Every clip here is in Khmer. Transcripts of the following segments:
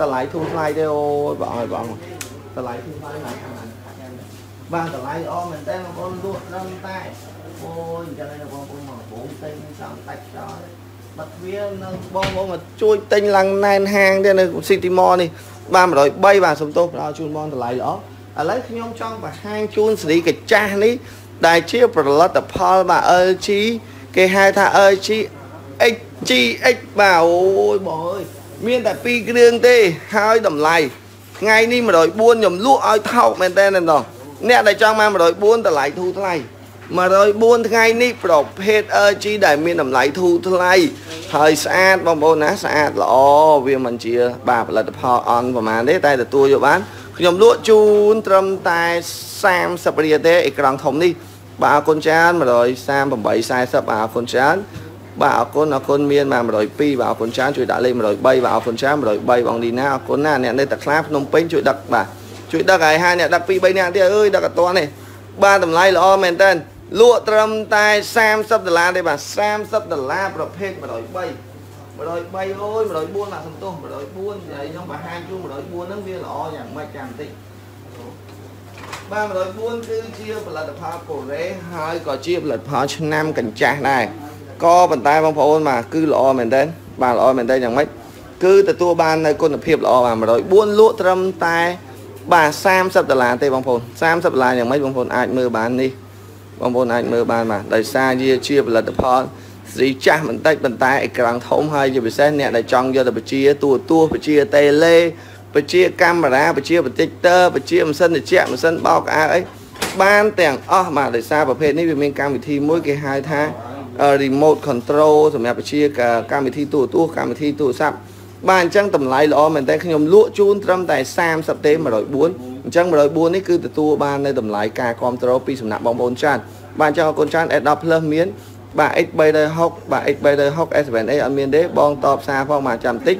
តម្លៃធូរថ្លៃទេអូយបងអើយបងតម្លៃធូរថ្លៃណាស់បានតម្លៃល្អមែនតើបងប្អូនលក់ត្រឹមតែអូយអញ្ចឹងឯងបងប្អូនមកបងទិញចង់ដាច់ចោលបាត់វានៅបងប្អូនមកជួយទិញឡើងណែនហាងទេនៅ City Mall នេះបាន103បាទសំទោសផ្ដល់ជូនបងតម្លៃល្អឥឡូវខ្ញុំចង់បង្ហាញជូនសេរីកាចាស់នេះដែលជាផលិតផលបាទ LG គេហៅថា LG HGX បាទអូយបងអើយ មានតែ2គ្រឿងទេហើយតម្លៃថ្ងៃនេះ104ខ្ញុំលក់ឲ្យថោកមែនតើណ៎អ្នកដែលចង់មក104តម្លៃធូរថ្លៃ104ថ្ងៃនេះប្រភេទ LG ដែលមានតម្លៃធូរថ្លៃហើយស្អាតបងប្អូនណាស្អាតល្អវាមិនជាបាទផលិតផលអន់ប្រហែលទេតែទទួលយកបានខ្ញុំលក់ជូនត្រឹមតែ30រៀលទេអេក្រង់ធំនេះបាទអរគុណច្រើន138 40បាទអរគុណច្រើន បាទអរគុណអរគុណមានបាទ102បាទអរគុណច្រើនជួយដាក់លេខ103បាទអរគុណច្រើន103បងឌីណាអរគុណណាអ្នកនៅតាខ្លាភ្នំពេញជួយដឹកបាទជួយដឹកឲ្យហាអ្នកដឹក2 3នាក់ទៀតអើយដឹកអត់ទាន់ទេបានតម្លៃល្អមែនតើលក់ត្រឹមតែ30ដុល្លារទេបាទ30ដុល្លារប្រភេទ103 103អូយ104បាទសំទោស104ហើយខ្ញុំបង្ហាញជូន104ហ្នឹងវាល្អយ៉ាងម៉េចចាំបន្តិចបាទ104គឺជាផលិតផលកូរ៉េហើយក៏ជាផលិតផលឆ្នាំកញ្ចាស់ដែរ ក៏ប៉ុន្តែបងប្អូនបាទគឺល្អមែនតើបាទល្អមែនតើយ៉ាងម៉េចគឺទទួលបាននៅគុណភាពល្អបាទ104លក់ត្រឹមតែបាទ30ដុល្លារទេបងប្អូន30ដុល្លារយ៉ាងម៉េចបងប្អូនអាចមើលបាននេះបងប្អូនអាចមើលបានបាទដោយសារវាជាផលិតផលស្រីចាស់បន្តិចប៉ុន្តែអេក្រង់ធំហើយជាពិសេសអ្នកដែលចង់យកទៅបជាទូទួបជាតេឡេបជាកាមេរ៉ាបជាបន្តិចតើបជាម៉ាស៊ីនត្រជាក់ម៉ាស៊ីនបោកអាវអីបានទាំងអស់បាទដោយសារប្រភេទនេះវាមានកម្មវិធីមួយគេហៅថា remote control សម្រាប់បជាកម្មវិធីទូរទស្សន៍កម្មវិធីទូរស័ព្ទបាទអញ្ចឹងតម្លៃល្អមែនតើខ្ញុំលក់ជូនត្រឹមតែ30ទេ104អញ្ចឹង104នេះគឺទទួលបាននៅតម្លៃការគ្រប់គ្រងពីសំណាក់បងប្អូនច្រើនបាទអញ្ចឹងអរគុណច្រើន S10 Plus មានបាទ X360 បាទ X360 S7A អត់មានទេបងតបសារផងបាទចាំតិច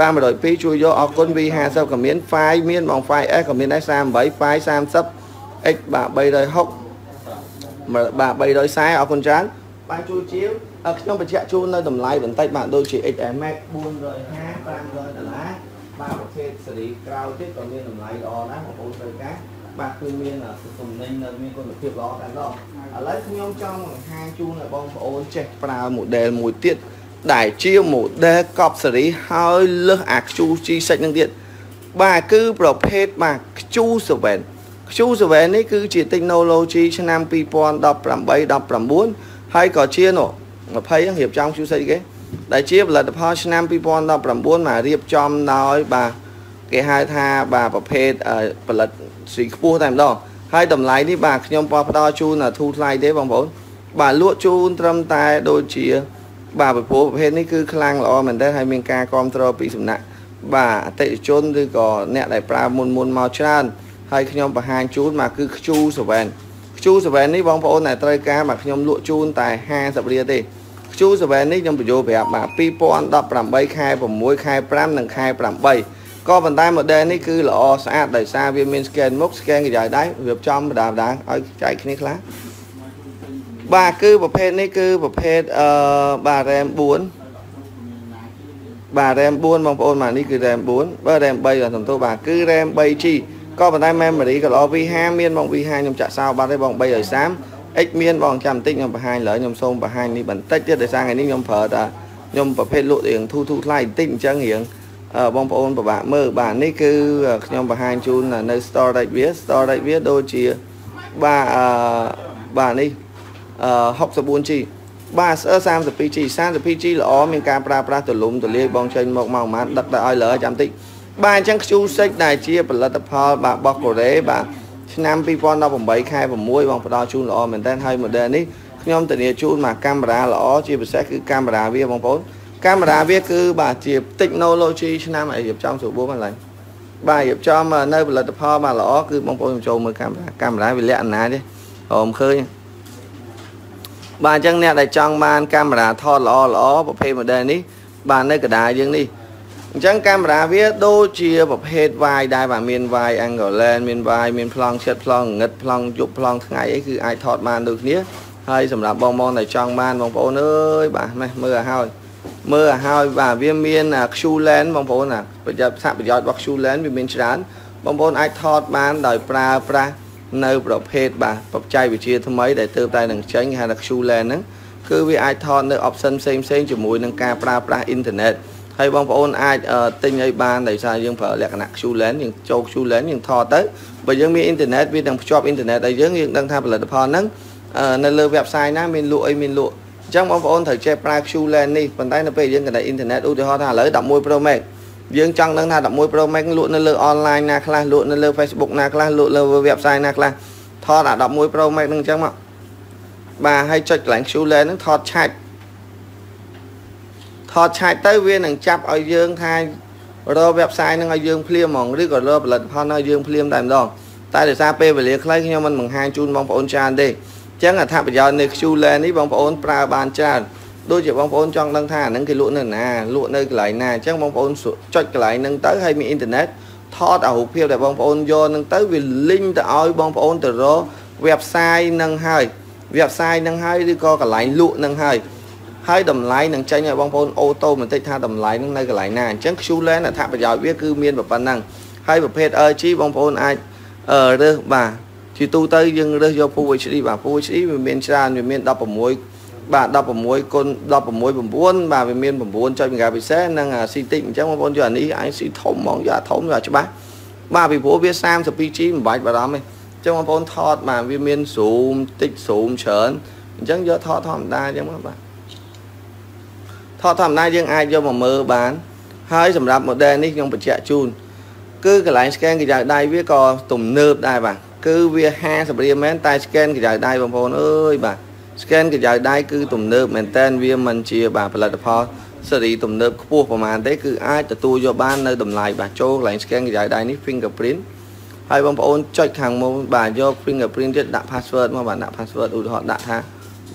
បាទ102ជួយយកអរគុណ V50 ក៏មាន file មានបង file S ក៏មានដែរ38 file 30 X បាទ360បាទ340អរគុណច្រើន បាទជួយជាវខ្ញុំបញ្ជាក់ជូននៅតម្លៃបន្តិចបាទដូចជា XM Max 450 500ដុល្លារបាទប្រភេទសេរីក្រៅទៀតក៏មានតម្លៃល្អដែរបងប្អូនត្រូវការបាទគឺមានទំនិញនៅមានគុណភាពល្អតែម្ដងឥឡូវខ្ញុំចង់បង្ហាញជូនឲ្យបងប្អូនចេះប្រើ model មួយទៀតដែលជា model កប់សេរីហើយលើសអា QG សិចនឹងទៀតបាទគឺប្រភេទបាទ Q7 Q7 នេះគឺជា technology ឆ្នាំ2018 19 ហើយក៏ជានោះ20ហ្នឹងរៀបចំ Q7 គេដែលជាផលិតផលឆ្នាំ2019មករៀបចំដោយបាទគេហៅថាបាទប្រភេទផលិតស៊ីខ្ពស់តែម្ដងហើយតម្លៃនេះបាទខ្ញុំបោះផ្ដល់ជូនធូរថ្លៃទេបងប្អូនបាទលក់ជូនត្រឹមតែដូចជា បាទប្រភពប្រភេទនេះគឺខ្លាំងល្អមែនទែនហើយមានការគ្រប់គ្រងពីសំណាក់បាទអតិថិជនឬក៏អ្នកដែលប្រើមុនមុនមកច្រើនហើយខ្ញុំបង្ហាញជូនមកគឺខ្ជូ7 ខ្ជូ7នេះបងប្អូនដែលត្រូវការបាទខ្ញុំលក់ជូនតែ50រៀលទេខ្ជូ7នេះខ្ញុំបញ្យល់ប្រាប់បាទ2018ខែ6ខែ5និងខែ8ក៏ប៉ុន្តែ model នេះគឺល្អស្អាតដោយសារវាមាន scan មុខ scan កញ្ចក់ដៃរៀបចំបដាបដាឲ្យចែកគ្នាខ្លះបាទគឺប្រភេទនេះគឺប្រភេទអឺបាទ RAM 4បាទ RAM 4បងប្អូនបាទនេះគឺ RAM 4បើ RAM 3បាទសំទោសបាទគឺ RAM 3G ក៏ប៉ុន្តែ memory ក៏ល្អ V5 មានបង V5 ខ្ញុំចាក់សោបាត់ទេបង330 X មានបងចាំបន្តិចខ្ញុំបង្ហាញឡើយខ្ញុំសូមបង្ហាញនេះបន្តិចទៀតដោយសារថ្ងៃនេះខ្ញុំប្រើតាខ្ញុំប្រភេទលក់រៀងធូរធូរថ្លៃបន្តិចអញ្ចឹងរៀងបងប្អូនពិបាកមើលបាទនេះគឺខ្ញុំបង្ហាញជូននៅ storage វា storage វាដូចជាបាទអឺបាទនេះអឺ 64G បាទ 32G 32G ល្អមានការប្រើប្រាស់ទូលំទូលាយបងចេញមកមកប្រហែលដឹកទៅឲ្យលើចាំតិច បាទអញ្ចឹង Q6 ដែលជាផលិតផលបាទរបស់កូរ៉េបាទឆ្នាំ2018ខែ6បងផ្ដល់ជូនល្អមែនតើហើយ model នេះខ្ញុំធានាជូនមកកាមេរ៉ាល្អជាពិសេសគឺកាមេរ៉ាវាបងប្អូនកាមេរ៉ាវាគឺបាទជា technology ឆ្នាំឲ្យរៀបចំស្រួលបួនឡើងបាទរៀបចំនៅផលិតផលមកល្អគឺបងប្អូនចូលមើលកាមេរ៉ាកាមេរ៉ាវាលក្ខណៈទេហមឃើញបាទអញ្ចឹងអ្នកដែលចង់បានកាមេរ៉ាថតល្អល្អប្រភេទ model នេះបាទនៅកណ្ដាលយើងនេះ អញ្ចឹងកាមេរ៉ាវាដូចជាប្រភេទ Y ដែរបាទមាន Y angle lens មាន Y មានប្លង់ចិត្តប្លង់ងឹតប្លង់យប់ប្លង់ថ្ងៃអីគឺអាចថតបានដូចគ្នាហើយសម្រាប់បងប្អូនដែលចង់បានបងប្អូនអើយបាទម៉េះមើលឲ្យហើយមើលឲ្យហើយបាទវាមាន QLens បងប្អូនណាប្រយោជន៍សាកប្រយោជន៍របស់ QLens វាមានច្រើនបងប្អូនអាចថតបានដោយប្រើប្រាស់នៅប្រភេទបាទបច្ចេកវិទ្យាថ្មីដែលទើបតែនឹងចេញគេហៅថា QLens ហ្នឹងគឺវាអាចថតនៅ option ផ្សេងផ្សេងជាមួយនឹងការប្រើប្រាស់អ៊ីនធឺណិត ហើយបងប្អូនអាចទិញអីបានដោយសារយើងប្រើលក្ខណៈ QLens យើងចូល QLens យើងថតទៅបើយើងមានអ៊ីនធឺណិតវានឹងភ្ជាប់អ៊ីនធឺណិតឲ្យយើងយើងដឹងថាផលិតផលហ្នឹងនៅលើ website ណាមានលក់អីមានលក់អញ្ចឹងបងប្អូនត្រូវចេះប្រើ QLens នេះប៉ុន្តែនៅពេលយើងកណ្ដាលអ៊ីនធឺណិតឧទាហរណ៍ថាឥឡូវ11 Pro Max យើងចង់ដឹងថា11 Pro Max លក់នៅលើ online ណាខ្លះលក់នៅលើ Facebook ណាខ្លះលក់លើ website ណាខ្លះថតអា11 Pro Max ហ្នឹងអញ្ចឹងមកបាទហើយចុចកន្លែង QLens ហ្នឹងថតឆាច់ ថតឆាច់ទៅវានឹងចាប់ឲ្យយើងថារក website ហ្នឹងឲ្យយើងភ្លាមហ្មងឬក៏រកផលិតផលឲ្យយើងភ្លាមតែម្ដងតែដោយសារពេលវេលាខ្លីខ្ញុំមិនបង្ហាញជូនបងប្អូនច្រើនទេអញ្ចឹងអត្ថប្រយោជន៍នៃ QLens នេះបងប្អូនប្រើបានច្រើនដូចជាបងប្អូនចង់ដឹងថាអាហ្នឹងគេលក់នៅណាលក់នៅកន្លែងណាអញ្ចឹងបងប្អូនចុចកន្លែងហ្នឹងទៅហើយមានអ៊ីនធឺណិតថតអារូបភាពដែលបងប្អូនយកហ្នឹងទៅវា link ទៅឲ្យបងប្អូនទៅរក website ហ្នឹងហើយ website ហ្នឹងហើយឬក៏កន្លែងលក់ហ្នឹងហើយ ហើយតម្លៃនឹងចេញឲ្យបងប្អូនអូតូម៉ាទិកថាតម្លៃនឹងនៅកន្លែងណាអញ្ចឹង QLens អត្ថប្រយោជន៍វាគឺមានប៉ុណ្ណឹងហើយប្រភេទ LG បងប្អូនអាចរើសបាទជាទូទៅយើងរើសយក Full HD បាទ Full HD វាមានច្រើនវាមាន16បាទ16គុណ16 9បាទវាមាន9.1 megapixel និង CT អញ្ចឹងបងប្អូនយកអានេះអាច C ធំហ្មងយកធំយកច្បាស់បាទពីព្រោះវា 32G មិនបាច់បារម្ភទេអញ្ចឹងបងប្អូនថតបាទវាមាន zoom តិច zoom ច្រើនអញ្ចឹងយកថតធម្មតាអញ្ចឹងបាទ ថតធម្មតាយើងអាចយកមកមើលបាន ហើយសម្រាប់ model នេះខ្ញុំបញ្ជាក់ជូនគឺកន្លែង scan កញ្ចៅដៃវាក៏ទំនើបដែរបាទគឺវា50រៀលមែនតែ scan កញ្ចៅដៃបងប្អូនអើយបាទ scan កញ្ចៅដៃគឺទំនើបមែនតែនវាមិនជាបាទផលិតផលសេរីទំនើបខ្ពស់ប្រហែលទេគឺអាចទទួលយកបាននៅតម្លៃបាទចូលកន្លែង scan កញ្ចៅដៃនេះ fingerprint ហើយបងប្អូនចុចខាងមុខបាទយក fingerprint ទៀតដាក់ password មកបាទដាក់ password ឧទាហរណ៍ដាក់ថា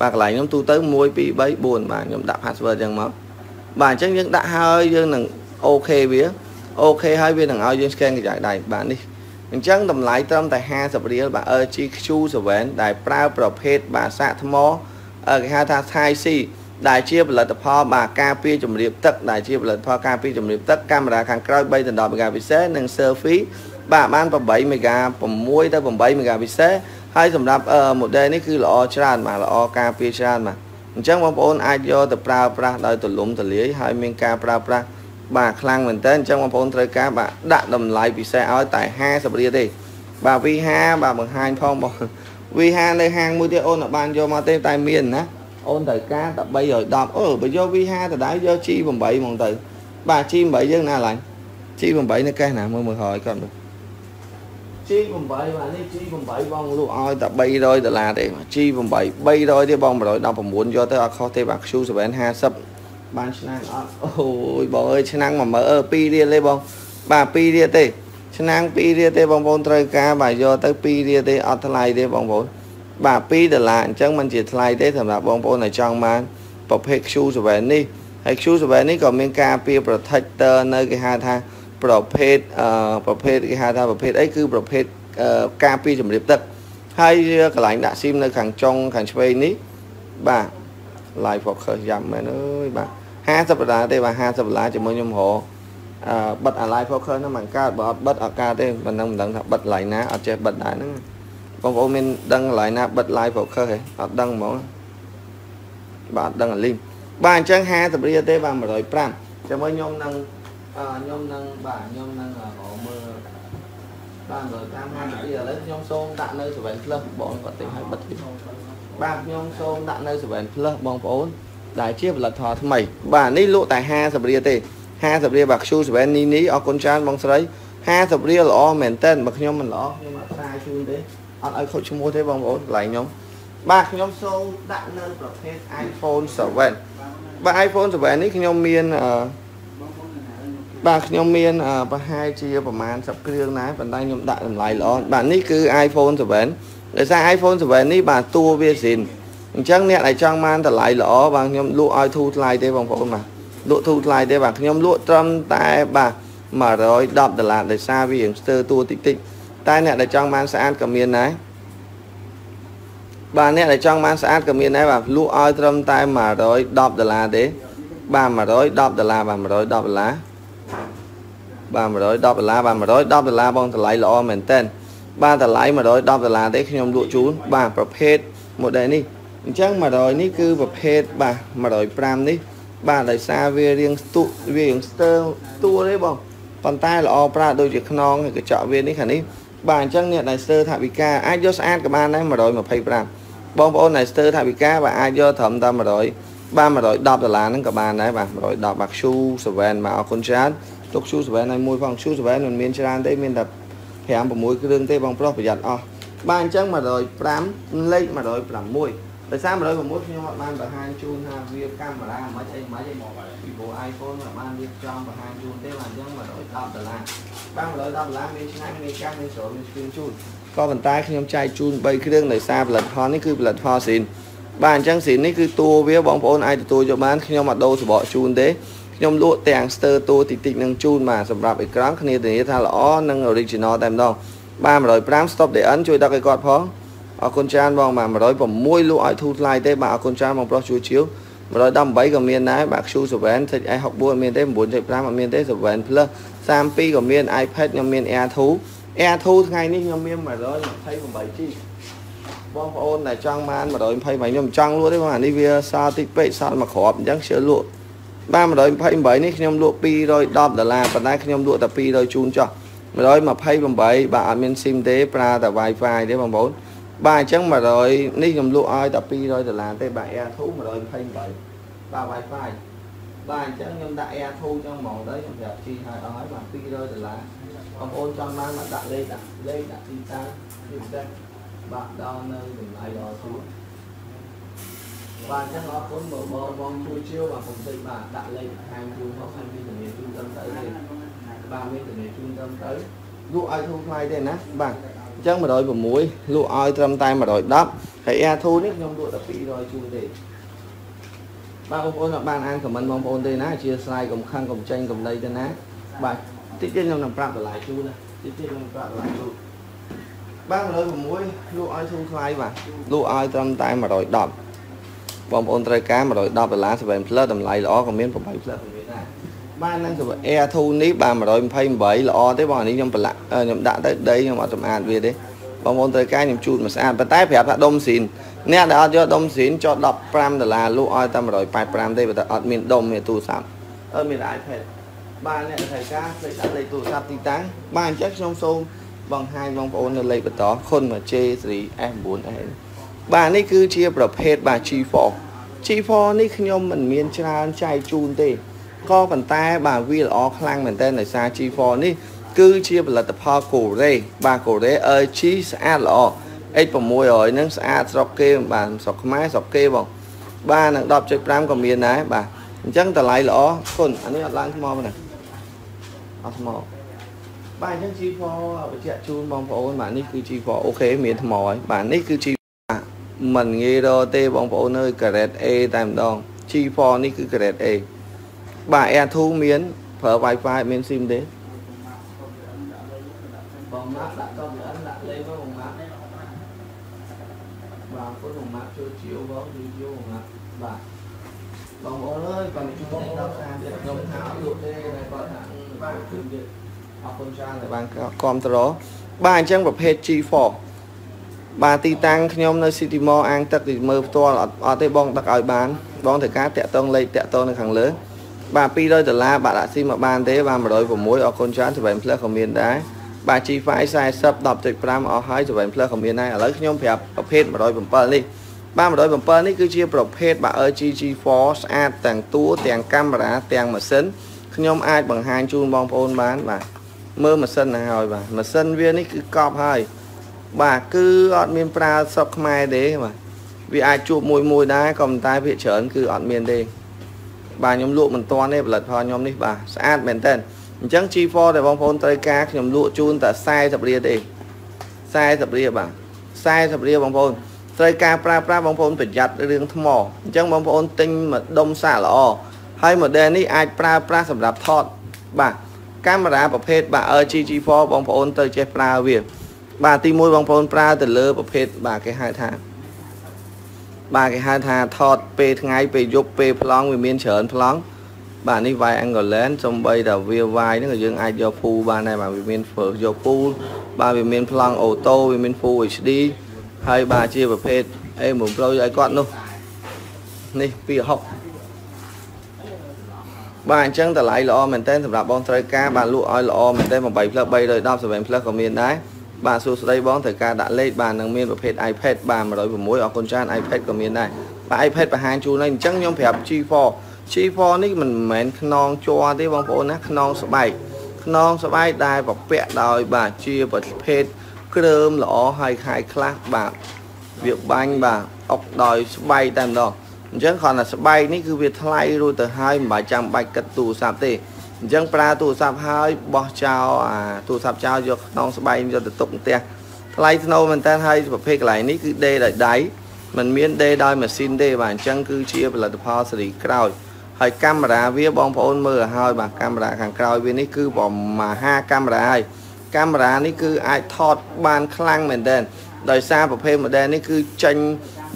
បាទកន្លែងខ្ញុំទូទៅ1 2 3 4បាទខ្ញុំដាក់ password ចឹងមកបាទអញ្ចឹងយើងដាក់ហើយយើងនឹងអូខេវាអូខេហើយវានឹងឲ្យយើង scan កញ្ចក់ដៃបាទនេះអញ្ចឹងតម្លៃត្រឹមតែ50រៀលបាទ LG Q7 ដែលប្រើប្រភេទបាទសាកថ្មគេហៅថា Thai C ដែលជាផលិតផលបាទការពារជំរាបទឹកដែលជាផលិតផលការពារជំរាបទឹកកាមេរ៉ាខាងក្រោយ3ដល់10 megapixel និង selfie បាទបាន8 mega 6ទៅ8 megapixel ហើ យសម្រាប់ model នេះគឺល្អច្រើនបាទល្អការពារច្រើនបាទអញ្ចឹងបងប្អូនអាចយកទៅប្រើប្រាស់ដោយទូលំទូលាយហើយមានការប្រើប្រាស់បាទខ្លាំងមែនតើអញ្ចឹងបងប្អូនត្រូវការបាទដាក់តម្លៃពិសេសឲ្យតែ50រៀលទេបាទ V5 បាទបង្ហាញផងបង V5 នៅហាងមួយទៀតអូនអត់បានយកមកទេតែមានណាអូនត្រូវការតែ310អូបើយក V5 ដដែលយក G8 ហ្មងទៅបាទ G8 យើងណាឡាញ់ G8 នៅកេះណាមើលមើលហើយគាត់មើល G8 បាទនេះ G8 បងលក់ឲ្យតែ300ដុល្លារទេ G8 300ទេបង119យកទៅអត់ខុសទេបាទ Q7 50 បានឆ្នាំងអត់អូយបងអើយឆ្នាំង1មើលអឺ2រៀលទេបងបាទ2រៀលទេឆ្នាំង2រៀលទេបងប្អូនត្រូវការបាទយកទៅ2រៀលទេអត់ថ្លៃទេបងប្អូនបាទ2ដុល្លារអញ្ចឹងมันជាថ្លៃទេសម្រាប់បងប្អូនដែលចង់បានប្រភេទ Q7 នេះហើយ Q7 នេះក៏មានការពារ protector នៅគេហៅថា ប្រភេទអឺប្រភេទគេហៅថាប្រភេទអីគឺប្រភេទការពារជំរាបទឹកហើយកន្លែងដាក់ស៊ីមនៅខាងចុងខាងឆ្វេងនេះបាទ live focus យ៉ាំមែនអើយបាទ50ដុល្លារទេបាទ50ដុល្លារជាមួយខ្ញុំរកអឺបិទអា live focus ហ្នឹងមិនកើតបើអត់បិទអត់កើតទេមិនដឹងមិនដឹងថាបិទកន្លែងណាអត់ចេះបិទដែរហ្នឹងបងប្អូនមានដឹងកន្លែងណាបិទ live focus ហ៎អត់ដឹងហ្មងបាទអត់ដឹងអាលីងបាទអញ្ចឹង50រៀលទេបាទ105ចាំមើលខ្ញុំនឹង ខ្ញុំនឹងបាទខ្ញុំនឹងមើលបាទមើលតាមហានាទីឥឡូវខ្ញុំសូមដាក់នៅ7 plus បងគាត់ទិញឲ្យបិទទៀតបាទខ្ញុំសូមដាក់នៅ7 plus បងប្អូន ដែលជាផលិតផលថ្មី បាទនេះលក់តែ50រៀលទេ50រៀលបាទ Q7 នេះនេះអរគុណច្រើនបងស្រី50រៀលល្អមែនតើបើខ្ញុំមិនល្អខ្ញុំអត់ផ្សាយជូនទេអត់ឲ្យខូចឈ្មោះទេបងប្អូនកន្លែងខ្ញុំបាទខ្ញុំសូមដាក់នៅប្រភេទ iPhone 7បាទ iPhone 7នេះខ្ញុំមានអឺ បាទខ្ញុំមានប្រហែលជាប្រហែល10គ្រឿងដែរប៉ុន្តែខ្ញុំដាក់តម្លៃល្អបាទនេះគឺ iPhone 7ដោយសារ iPhone 7នេះបាទតួវាស៊ីនអញ្ចឹងអ្នកដែលចង់បានតម្លៃល្អបាទខ្ញុំលក់ឲ្យធូរថ្លៃទេបងប្អូនបាទលក់ធូរថ្លៃទេបាទខ្ញុំលក់ត្រឹមតែបាទ110ដុល្លារដោយសារវារៀងស្ទើរតួតិចតិចតែអ្នកដែលចង់បានស្អាតក៏មានដែរបាទអ្នកដែលចង់បានស្អាតក៏មានដែរបាទលក់ឲ្យត្រឹមតែ110ដុល្លារទេបាទ110ដុល្លារបាទ110ដុល្លារ បាទ110ដុល្លារបាទ110ដុល្លារបងតម្លៃល្អមែនតើបាទតម្លៃ110ដុល្លារទេខ្ញុំលក់ជូនបាទប្រភេទ model នេះអញ្ចឹង100នេះគឺប្រភេទបាទ105នេះបាទដោយសារវារៀងស្ទុវារៀងស្ទើស្ទួទេបងប៉ុន្តែល្អប្រើដូចជាខ្នងហើយកញ្ចក់វានេះខាងនេះបាទអញ្ចឹងអ្នកដែលស្ទើថាវិការអាចយកស្អាតក៏បានដែរ125បងប្អូនដែលស្ទើថាវិការបាទអាចយកត្រឹមតែ100បាទ110ដុល្លារហ្នឹងក៏បានដែរបាទ110បាក់ shoe 7មកអរគុណច្រើន ទុក shoe 7ឲ្យមួយផង shoe 7មិនមានច្រើនទេមានតែ5 6គ្រឿងទេបងប្រុសប្រយ័ត្នអស់បាទអញ្ចឹង105លេខ106ដោយសារ106ខ្ញុំអត់បានបង្ហាញជូនថាវាកាមេរ៉ាមិនអីមិនអីមកពីព្រោះ iPhone មិនបានរៀបចំបង្ហាញជូនទេបាទអញ្ចឹង110ដុល្លារបាទ110ដុល្លារមានឆ្នាំមានកាំងមានស្រោមានស្គ្រីនជូនក៏ប៉ុន្តែខ្ញុំចែកជូន3គ្រឿងដោយសារផលិតផលនេះគឺផលិតផលស៊ីនបាទអញ្ចឹងស៊ីននេះគឺតួវាបងប្អូនអាចទទួលយកបានខ្ញុំអត់ដូរសបកជូនទេ ខ្ញុំលក់ទាំងស្ទើតួតិចតិចនឹងជូនបាទសម្រាប់អេក្រង់គ្នាធានាថាល្អនិង original តែម្ដងបាទ105 stop DN ជួយដឹកឲ្យគាត់ផងអរគុណច្រើនបងបាទ106លក់ឲ្យធូរថ្លៃទេបាទអរគុណច្រើនបងប្រុសជួយជាវ118ក៏មានដែរបាទ Q7 6i 64 អត់មានទេ9.5អត់មានទេ7 Plus 32ក៏មាន iPad ខ្ញុំមាន Air 2 Air 2 ថ្ងៃនេះខ្ញុំមាន 128G បងប្អូនដែលចង់បាន128ខ្ញុំចង់លក់ទេបងអានេះវាសល់តិចពេកសល់មួយគ្រាប់អញ្ចឹងជឿលក់ បាទ128នេះខ្ញុំលក់210ដុល្លារប៉ុន្តែខ្ញុំលក់តែ200ជូនចុះ128បាទអត់មាន SIM ទេប្រើតែ Wi-Fi ទេបងប្អូនបាទអញ្ចឹង100នេះខ្ញុំលក់ឲ្យតែ200ដុល្លារទេបាទ Air 2 128បាទ Wi-Fi បាទអញ្ចឹងខ្ញុំដាក់ Air 2ចឹងហ្មងទៅខ្ញុំប្រាប់ជីឲ្យអស់ហើយបាទ200ដុល្លារបងប្អូនចង់បានមកដាក់លេខដាក់លេខដាក់ទីតាំងទីផ្សារបាទដល់នៅតម្លៃដល់ធូរ បាទអញ្ចឹងអរគុណបងបងបងជួយជឿបាទខ្ញុំតិចបាទដាក់លេខខាងជូនមកខាងទីធានាជូនត្រឹមត្រូវទេបាទមានធានាជូនត្រឹមត្រូវលក់ឲ្យធូរថ្លៃទេណាបាទអញ្ចឹង106លក់ឲ្យត្រឹមតែ110ហើយ Air2 នេះខ្ញុំលក់តែ200ជូនទេបាទបងប្អូនបានអានខមមិនបងប្អូនទេណាអធិស្ឋានកុំខឹងកុំចេញកំដីទេណាបាទតិចទៀតខ្ញុំនឹងប្រាប់តម្លៃជូនណាតិចទៀតខ្ញុំប្រាប់តម្លៃជូនបាទ106លក់ឲ្យធូរថ្លៃបាទលក់ឲ្យត្រឹមតែ110 បងប្អូនត្រូវការ110ដុល្លារ7 plus តម្លៃល្អក៏មាន8 plus ក៏មានដែរបាទនឹង Air 2នេះបាទ128ល្អទេបងអានេះខ្ញុំប្រឡាក់ខ្ញុំដាក់ទៅដីខ្ញុំអត់សម្អាតវាទេបងប្អូនត្រូវការខ្ញុំជូតមកស្អាតប៉ុន្តែប្រាប់ថាដុំស៊ីនអ្នកដែលអត់យកដុំស៊ីនចុះ15ដុល្លារលក់ឲ្យតែ185ទេបើតែអត់មានដុំមានទូរស័ព្ទអឺមាន iPad បាទអ្នកត្រូវការផ្លេចដាក់លេខទូរស័ព្ទទីតាំងបាទអញ្ចឹងខ្ញុំសូមបង្ហាញបងប្អូននៅលេខបន្តខុនមក J Series S9S បាទនេះគឺជាប្រភេទបាទ G4 G4 នេះខ្ញុំមិនមានច្រើនចែកជូនទេក៏ប៉ុន្តែបាទវាល្អខ្លាំងមែនទែនដោយសារ G4 នេះគឺជាផលិតផលកូរ៉េបាទកូរ៉េ LG ស្អាតល្អ X600 ហ្នឹងស្អាតស្រុកគេបាទស្រុកខ្មែរស្រុកគេបងបាទនឹង10.5ក៏មានដែរបាទអញ្ចឹងតម្លៃល្អគុណអានេះអត់ឡើងថ្មទេអត់ថ្មបាទអញ្ចឹង G4 បញ្ជាក់ជូនបងប្អូនបាទនេះគឺ G4 អូខេមានថ្មហើយបាទនេះគឺ G មិនងាយរកទេបងប្អូនអើយ grade A តែម្ដង G4 នេះគឺ grade A បាទ Air 2 មានប្រើ Wi-Fi មាន SIM ទេបងម៉ាក់ដាក់កុំអិនដាក់លេខមកបងម៉ាក់បាទពុទ្ធបងម៉ាក់ជួយជាវបងជួយជាវបងម៉ាក់បាទបងប្អូនអើយគាត់ជួយដល់តាមទៀតខ្ញុំថាអត់លក់ទេតែគាត់ថាបាទជួយទៀតអរគុណច្រើនដែលបានគ្រប់ត្របាទអញ្ចឹងប្រភេទ G4 បាទទីតាំងខ្ញុំនៅ City Mall អាងទឹកទីមើលផ្ទាល់អត់អត់ទេបងដឹកឲ្យបានបងត្រូវការតាក់តងលេខតាក់តងនៅខាងលើបាទ200ដុល្លារបាទដាក់ស៊ីមកបានទេបាទ106អរគុណច្រើន7 plus ក៏មានដែរបាទ G5 40 10.5អស់ហើយ7 plus ក៏មានដែរឥឡូវខ្ញុំប្រាប់ប្រភេទ107នេះបាទ107នេះគឺជាប្រភេទបាទ LG G4 ស្អាតទាំងតួទាំងកាមេរ៉ាទាំងម៉ាស៊ីនខ្ញុំអាចបង្ហាញជូនបងប្អូនបានបាទមើលម៉ាស៊ីនទៅហើយបាទម៉ាស៊ីនវានេះគឺកប់ហើយ បាទគឺអត់មានប្រើស្រុកខ្មែរទេបាទវាអាចជួបមួយមួយដែរក៏ប៉ុន្តែភាគច្រើនគឺអត់មានទេបាទខ្ញុំលក់មិនទាន់ទេផលិតផលខ្ញុំនេះបាទស្អាតមែនតើអញ្ចឹង G4 ដែលបងប្អូនត្រូវការខ្ញុំលក់ជូនតែ40រៀលទេ40រៀលបាទ40រៀលបងប្អូនត្រូវការប្រើប្រាស់បងប្អូនប្រយ័ត្នរឿងថ្មអញ្ចឹងបងប្អូនទិញមកដុំសាកល្អហើយ model នេះអាចប្រើប្រាស់សម្រាប់ថតបាទកាមេរ៉ាប្រភេទបាទ LG G4 បងប្អូនត្រូវចេះប្រើវា បាទទី1បងប្អូនប្រើទៅលើប្រភេទបាទគេហៅថាបាទគេហៅថាថតពេលថ្ងៃពេលយប់ពេលប្លង់វាមានច្រើនប្លង់បាទនេះ Y Angolan សំបីតែវា Y ហ្នឹងក៏យើងអាចយក full បានដែរបាទវាមាន full យក full បាទវាមានប្លង់អូតូវាមាន full HD ហើយបាទជាប្រភេទ A1 Pro ឲ្យគាត់នោះនេះ260បាទអញ្ចឹងតម្លៃល្អមែនតើសម្រាប់បងត្រូវការបាទលក់ឲ្យល្អមែនតើ8 plus 310 7 plus ក៏មានដែរ បាទសួស្ដីបងត្រូវការដាក់លេខបាទនឹងមានប្រភេទ iPad បាទ106អរគុណច្រើន iPad ក៏មានដែរបាទ iPad បង្ហាញជូនហើយអញ្ចឹងខ្ញុំប្រាប់ G4 G4 នេះមិនមែនខ្នងជ័រទេបងប្អូនណាខ្នងស្បែកខ្នងស្បែកដែលប្រពាក់ដោយបាទជាប្រភេទគ្រើមល្អហើយខាយខ្លះបាទវាបាញ់បាទអុកដោយស្បែកតែម្ដងអញ្ចឹងគ្រាន់តែស្បែកនេះគឺវាថ្លៃរួចទៅហើយមិនបាច់ចាំបាច់គិតទូរស័ព្ទទេ អញ្ចឹងប្រើទូរស័ព្ទហើយបោះចោលអាទូរស័ព្ទចោលយកខ្នងស្បែកយកទៅទុកផ្ទះថ្លៃធ្នូមែនតើហើយប្រភេទកន្លែងនេះគឺដេដោយដៃมันមានដេដោយម៉ាស៊ីនទេបាទអញ្ចឹងគឺជាផលិតផលស៊េរីក្រោយហើយកាមេរ៉ាវាបងប្អូនមើលឲ្យហើយបាទកាមេរ៉ាខាងក្រោយវានេះគឺប្រមាហាកាមេរ៉ាហើយកាមេរ៉ានេះគឺអាចថតបានខ្លាំងមែនទែនដោយសារប្រភេទ model នេះគឺចេញ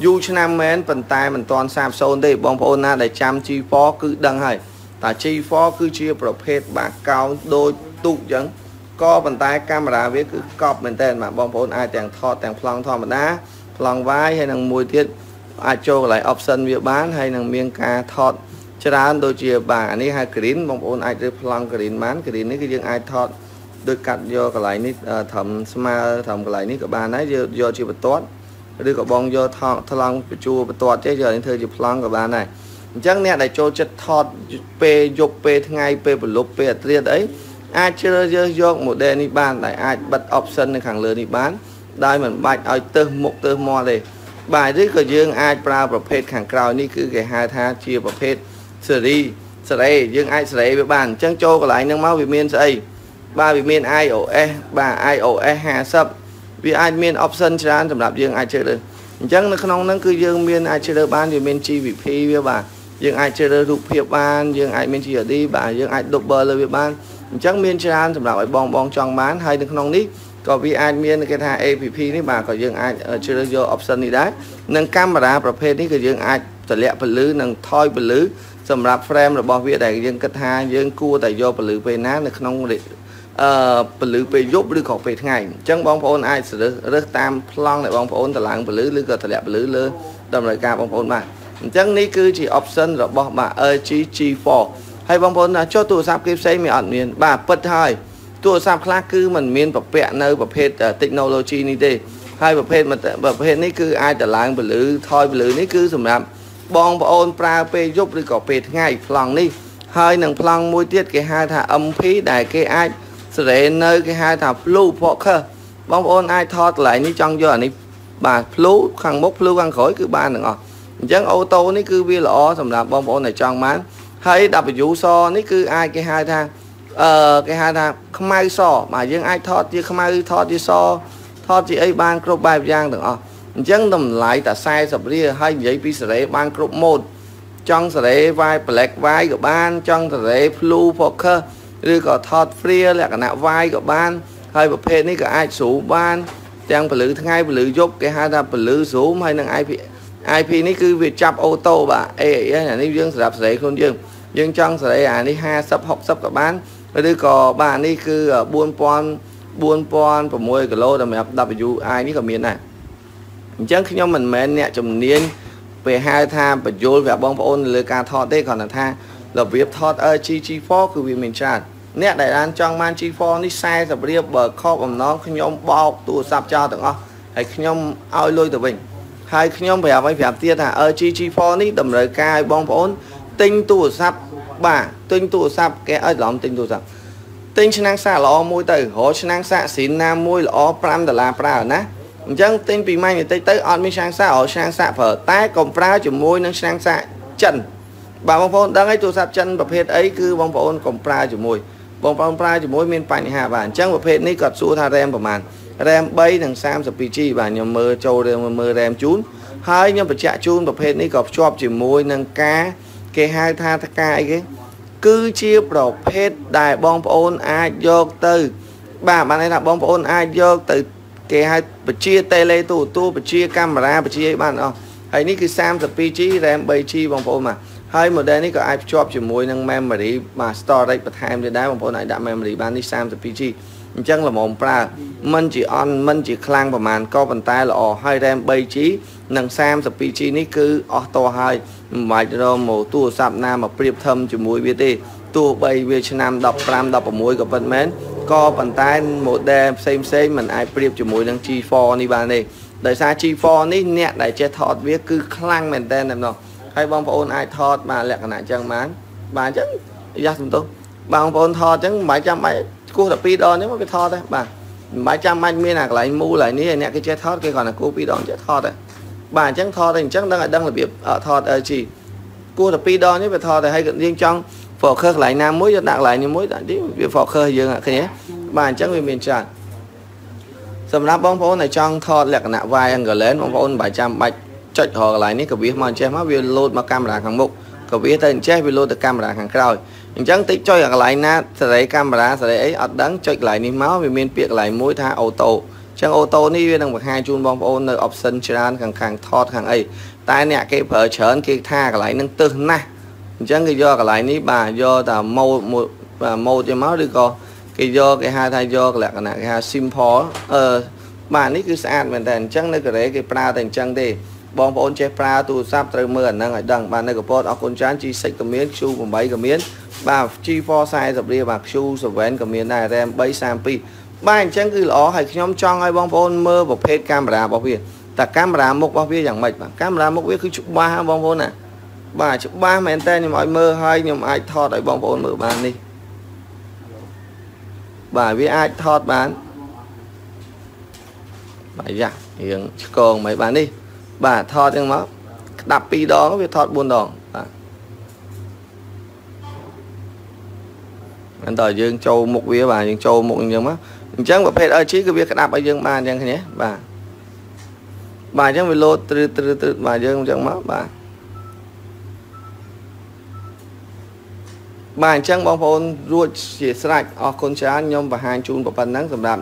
យូរឆ្នាំមែនប៉ុន្តែមិនទាន់សាបសូន្យទេបងប្អូនណាដែលចាំ G4 គឺដឹងហើយ តា G4 គឺជាប្រភេទបាកោងដូចទូកអញ្ចឹងក៏ប៉ុន្តែកាមេរ៉ាវាគឺកប់មែនតើបាទបងប្អូនអាចទាំងថតទាំងប្លង់ធម្មតាប្លង់វាយហើយនឹងមួយទៀតអាចចូលកន្លែង option វាបានហើយនឹងមានការថតច្រើនដូចជាបាទអានេះហៅ green បងប្អូនអាចរើសប្លង់ green បាន green នេះគឺយើងអាចថតដូចកាត់យកកន្លែងនេះត្រឹមស្មើត្រឹមកន្លែងនេះក៏បានដែរយកយកជាបន្ទាត់ឬក៏បងយកថតថ្លង់បញ្ជួបន្ទាត់ទេយកនេះធ្វើជាប្លង់ក៏បានដែរ អញ្ចឹងអ្នកដែលចូលចិត្តថតពេលយប់ពេលថ្ងៃពេលប្រលប់ពេលអត្រាតអីអាចជ្រើសរើសយក model នេះបានដែលអាចបិទ option នៅខាងលើនេះបានដោយមិនបាច់ឲ្យទៅមុខទៅមាត់ទេបាទឬក៏យើងអាចប្រើប្រភេទខាងក្រោយនេះគឺគេហៅថាជាប្រភេទសេរីសេរីយើងអាចសេរីវាបានអញ្ចឹងចូលកន្លែងហ្នឹងមកវាមានស្អីបាទវាមាន iOS បាទ iOS 50វាអាចមាន option ច្រើនសម្រាប់យើងអាចជ្រើសរើសអញ្ចឹងនៅក្នុងហ្នឹងគឺយើងមានអាចជ្រើសរើសបានវាមាន GVP វាបាទ យើងអាចជ្រើសរើសរូបភាពបានយើងអាចមាន GRD បាទយើងអាច double លើវាបានអញ្ចឹងមានច្រើនសម្រាប់ឲ្យបងបងចង់បានហើយនៅក្នុងនេះក៏វាអាចមានគេថា APP នេះបាទក៏យើងអាចជ្រើសយក option នេះដែរនិងកាមេរ៉ាប្រភេទនេះក៏យើងអាចតម្លាក់ពលឺនិងថយពលឺសម្រាប់ frame របស់វាដែលយើងគិតថាយើងគួរតែយកពលឺពេលណានៅក្នុងអឺពលឺពេលយប់ឬក៏ពេលថ្ងៃអញ្ចឹងបងប្អូនអាចរើសរើសតាមប្លង់ដែលបងប្អូនតម្លើងពលឺឬក៏តម្លាក់ពលឺលើតម្រូវការបងប្អូនបាទ អញ្ចឹងនេះគឺជា option របស់បាទ LG G4 ហើយបងប្អូនចុះទូរស័ព្ទគេផ្សេងមានអត់មាន បាទពិតហើយទូរស័ព្ទខ្លះគឺมันមានប្រពាក់នៅប្រភេទ technology នេះទេហើយប្រភេទប្រភេទនេះគឺអាចតម្លើងពលឺថយពលឺនេះគឺសម្រាប់បងប្អូនប្រើពេលយប់ឬក៏ពេលថ្ងៃប្លង់នេះហើយនឹងប្លង់មួយទៀតគេហៅថា MP ដែលគេអាចសេរីនៅគេហៅថា blue focus បងប្អូនអាចថតកន្លែងនេះចង់យកអានេះបាទ blue ខាងមុខ blue ខាងក្រោយគឺបានទាំងអស់ អញ្ចឹងអូតូនេះគឺវាល្អសម្រាប់បងប្អូនដែលចង់បានហើយ W សនេះគឺអាចគេហៅថាអឺគេហៅថាខ្មៅសបាទយើងអាចថតជាខ្មៅថតជាសថតជាអីបានគ្រប់បែបយ៉ាងទាំងអស់អញ្ចឹងតម្លៃតែ40រៀលហើយនិយាយពីសេរីបានគ្រប់ម៉ូតចង់សេរីវាយ black វាយក៏បាន ចង់សេរី blue focus ឬក៏ថត free លក្ខណៈវាយក៏បាន ហើយប្រភេទនេះក៏អាច zoom បាន ទាំងពលឺថ្ងៃពលឺយប់គេហៅថាពលឺ zoom ហើយនឹង IP IP នេះគឺវាចាប់អូតូបាទអេអានេះយើងសម្រាប់សេរីខ្លួនយើងយើងចង់សេរីអានេះ50 60ក៏បានឬក៏បាទនេះគឺ4000 4006គីឡូសម្រាប់ WI នេះក៏មានដែរអញ្ចឹងខ្ញុំមិនមែនអ្នកជំនាញពេលហៅថាបញ្យលប្រាប់បងប្អូនលើការថតទេគ្រាន់តែថារបៀបថត LG G4 គឺវាមានច្រើនអ្នកដែលបានចង់បាន G4 នេះ40រៀបបើខកអំណងខ្ញុំបោកទូរស័ព្ទចោលទាំងអស់ហើយខ្ញុំឲ្យលុយទៅវិញ ហើយខ្ញុំប្រាប់ឲ្យប្រាប់ទៀតថា LG G4 នេះតម្រូវការឲ្យបងប្អូនទិញទូរស័ព្ទបាទទិញទូរស័ព្ទគេឲ្យឡំទិញទូរស័ព្ទទិញឆ្នាំងសាកល្អមួយទៅរកឆ្នាំងសាកស៊ីនណាមួយល្អ5ដុល្លារប្រើណាអញ្ចឹងទិញពីម៉ាញ់បន្តិចទៅអត់មានឆ្នាំងសាករកឆ្នាំងសាកប្រើតែកុំប្រើជាមួយនឹងឆ្នាំងសាកចិនបាទបងប្អូនដឹងហើយទូរស័ព្ទចិនប្រភេទអីគឺបងប្អូនកុំប្រើជាមួយបងប្អូនប្រើជាមួយមានបញ្ហាបាទអញ្ចឹងប្រភេទនេះគាត់សួរថា RAM ប្រហែល RAM 3និង 32GB បាទខ្ញុំមើលចូលមើល RAM ជូនហើយខ្ញុំបញ្ជាក់ជូនប្រភេទនេះក៏ភ្ជាប់ជាមួយនឹងការគេហៅថាតកាអីគេគឺជាប្រភេទដែលបងប្អូនអាចយកទៅ បាទបានន័យថាបងប្អូនអាចយកទៅគេហៅបជាតេឡេទូទូបជាកាមេរ៉ាបជាអីបានអស់ហើយនេះគឺ 32G RAM 3G បងប្អូនបាទហើយ model នេះក៏អាចភ្ជាប់ជាមួយនឹង memory បាទ storage បន្ថែមទៀតដែរបងប្អូនអាចដាក់ memory បាននេះ 32GB អញ្ចឹងល្មមប្រើមិនជាអន់មិនជាខ្លាំងប្រហែលក៏ប៉ុន្តែល្អហើយ RAM 3G និង 32G នេះគឺអស់តោះហើយមិនបាច់រកមកទូរស័ព្ទណាមកប្រៀបធំជាមួយវាទេទោះបីវាឆ្នាំ15 16ក៏ពិតមែនក៏ប៉ុន្តែ model ផ្សេងផ្សេងមិនអាចប្រៀបជាមួយនឹង G4 នេះបានទេដោយសារ G4 នេះអ្នកដែលចេះថតវាគឺខ្លាំងមែនតើតែម្ដងហើយបងប្អូនអាចថតបានលក្ខណៈអញ្ចឹងបានបាទអញ្ចឹងយ៉ាសំទោសបងប្អូនថតអញ្ចឹងមិនបាច់ចាំបាច់ គោះតែ2ដងនេះមកវាថតដែរបាទមិនបាច់ចាំបាច់មានអាកន្លែងមូលហើយនេះអ្នកគេចេះថតគេគ្រាន់តែគោះ2ដងចេះថតដែរបាទអញ្ចឹងថតតែអញ្ចឹងដឹងឲ្យដឹងរបៀបថត LG គោះតែ2ដងនេះវាថតតែហើយយើងចង់ focus កន្លែងណាមួយយកដាក់កន្លែងនេះមួយដាក់ទីវា focus យើងឃើញទេបាទអញ្ចឹងវាមានច្រើនសម្រាប់បងប្អូនដែលចង់ថតលក្ខណៈ wide angle បងប្អូនមិនបាច់ចាំបាច់ចុចរកកន្លែងនេះក៏វាមកអញ្ចេះមកវាលោតមកកាមេរ៉ាខាងមុខក៏វាទៅអញ្ចេះវាលោតទៅកាមេរ៉ាខាងក្រោយ អញ្ចឹងតិចចុចកន្លែងណាសេរីកាមេរ៉ាសេរីអីអត់ដឹងចុចកន្លែងនេះមកវាមានពាក្យកន្លែងមួយថាអូតូអញ្ចឹងអូតូនេះវានឹងបង្ហាញជូនបងប្អូននៅ option ច្រើនខាងខាងថតខាងអីតែអ្នកគេប្រើច្រើនគេថាកន្លែងហ្នឹងទឹះណាស់អញ្ចឹងគេយកកន្លែងនេះបាទយកតែម៉ូតម៉ូតទៅមកឬក៏គេយកគេហៅថាយកលក្ខណៈគេហៅ simple អឺបាទនេះគឺស្អាតមែនតើអញ្ចឹងនៅកូរ៉េគេប្រើតែអញ្ចឹងទេ បងប្អូនចេះប្រើទូរស័ព្ទត្រូវមើលអាហ្នឹងឲ្យដឹងបាទនៅកពតអរគុណច្រើន G6 ក៏មាន Q8 ក៏មានបាទ G4 40រៀលបាទ Q7 ក៏មានដែរ RAM 332បាទអញ្ចឹងគឺល្អហើយខ្ញុំចង់ឲ្យបងប្អូនមើលប្រភេទកាមេរ៉ារបស់វាតែកាមេរ៉ាមុខរបស់វាយ៉ាងម៉េចបាទកាមេរ៉ាមុខវាគឺច្បាស់បងប្អូនណាបាទច្បាស់មែនតើខ្ញុំឲ្យមើលហើយខ្ញុំអាចថតឲ្យបងប្អូនមើលបាននេះបាទវាអាចថតបានបាទយ៉ាយើងឆ្កងមិនបាននេះ បាទថតចឹងមកក្តាប់2ដងវាថត4ដងបាទមិនតើយើងចូលមុខវាបាទយើងចូលមុខអញ្ចឹងមកអញ្ចឹងប្រភេទ LG គឺវាក្តាប់ឲ្យយើងបានអញ្ចឹងគ្នាបាទបាទអញ្ចឹងវាលោតត្រឺត្រឺត្រឺបាទយើងអញ្ចឹងមកបាទបាទអញ្ចឹងបងប្អូនរួចជាស្រេចអរគុណច្រើនខ្ញុំបង្ហាញជូនប៉ុណ្ណឹងសម្រាប់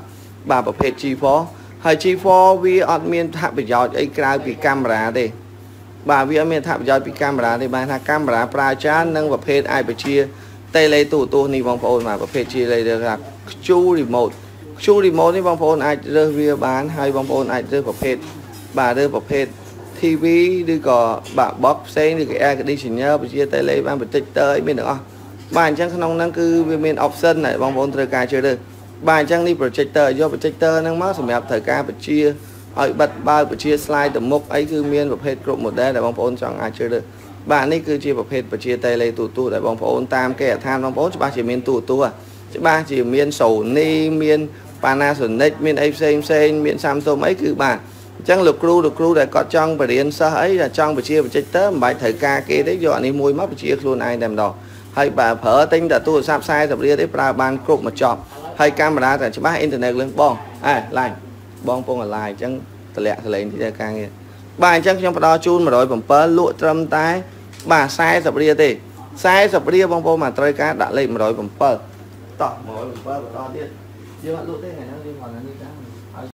បាទប្រភេទ G4 ហើយ G4 វាអត់មានថាប្រយោជន៍អីក្រៅពីកាមេរ៉ាទេបាទវាអត់មានថាប្រយោជន៍ពីកាមេរ៉ាទេបានថាកាមេរ៉ាប្រើច្រើននិងប្រភេទអាចបជាតេឡេទូរទស្សន៍នេះបងប្អូនបាទប្រភេទជាលេថា Q remote Q remote នេះបងប្អូនអាចរើសវាបានហើយបងប្អូនអាចរើសប្រភេទបាទរើសប្រភេទ TV ឬក៏បាទ box ផ្សេងឬក៏ air conditioner បជាតេឡេបាន projector អីមានទាំងអស់បាទអញ្ចឹងក្នុងហ្នឹងគឺវាមាន option ដែលបងប្អូនត្រូវការជ្រើសរើស បាទអញ្ចឹងនេះ projector យក projector ហ្នឹងមកសម្រាប់ត្រូវការបញ្ជាឲ្យបិទបើកបញ្ជា slide ទៅមុខអីគឺមានប្រភេទគ្រប់ model ដែលបងប្អូនចង់អាចជ្រើសរើសបាទនេះគឺជាប្រភេទបញ្ជា tele ទូទូដែលបងប្អូនតាមគេអដ្ឋានបងប្អូនច្បាស់ជាមានទូទូច្បាស់ជាមាន Sony មាន Panasonic មានអីផ្សេងផ្សេងមាន Samsung អីគឺបាទអញ្ចឹងលោកគ្រូលោកគ្រូដែលគាត់ចង់បរៀនសិស្សអីចង់បញ្ជា projector មិនបាច់ត្រូវការគេទេយកអានេះមួយមកបញ្ជាខ្លួនឯងតែម្ដងហើយបើប្រើទិញតែទូរស័ព្ទ40រៀលទេប្រើបានគ្រប់មកចប់ ហើយកាមេរ៉ាតែច្បាស់អ៊ីនធឺណិតលឿនបងអើឡាញបងពងអាឡាយអញ្ចឹងតម្លាក់សលេងទីការងារបាទអញ្ចឹងខ្ញុំផ្ដល់ជូន107លក់ត្រឹមតែ បាទ40រៀលទេ40រៀលបងប្អូនមកត្រូវការដាក់លេខ107តោះ107បន្តទៀតយើងអត់លក់ទេថ្ងៃហ្នឹងយើងគាត់នេះចា